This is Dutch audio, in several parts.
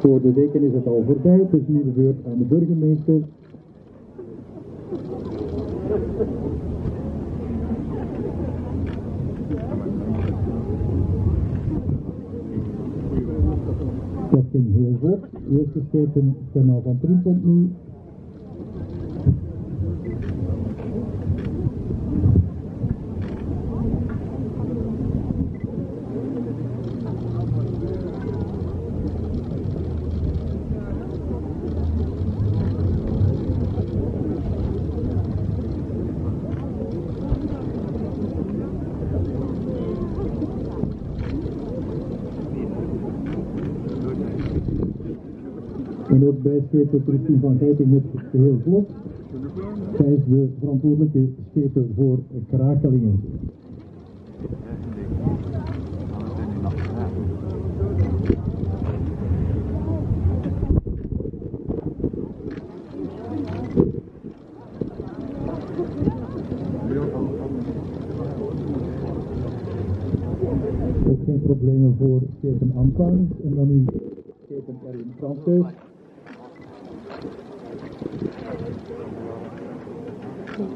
Voor de deken is het al voorbij, het is nu de beurt aan de burgemeester. Dat ging heel vlot. Eerst geschepen kanaal van Priem komt nu. En ook bij schepen Christine van Geiting het heel vlot. Zij is de verantwoordelijke schepen voor krakelingen. Ook geen problemen voor schepen Antoine en dan nu schepen Erwin Franseus.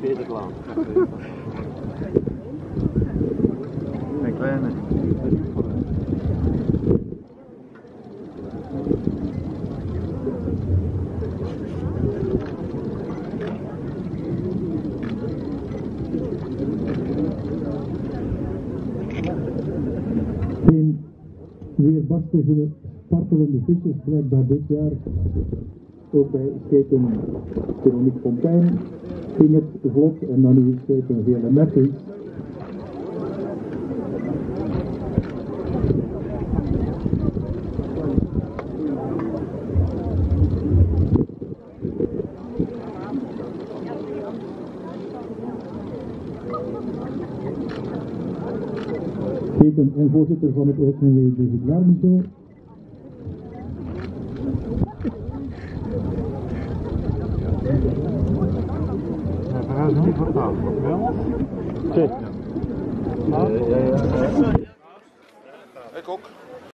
Peter Klaan. Een kleine. Geen weerbarstige, spartelende visjes blijkbaar dit jaar. Ook bij schepen Veronique Fontijn ging het vlot en dan nu schepen Vele Mertens. Schepen en voorzitter van het OSMW David Larmizo. We gaan niet van tafel, wel? Ik ook.